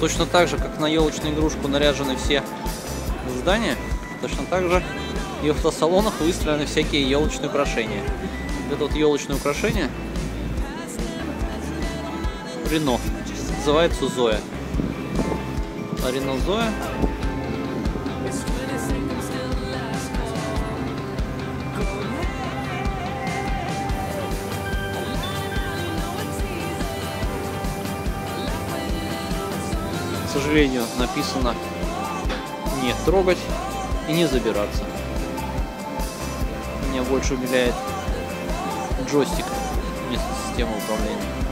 Точно так же, как на елочную игрушку наряжены все здания, точно так же и в автосалонах выстроены всякие елочные украшения. Это вот елочное украшение Рено. Называется Зоя. А Рено Зоя сожалению, написано не трогать и не забираться. Меня больше удивляет джойстик вместо системы управления.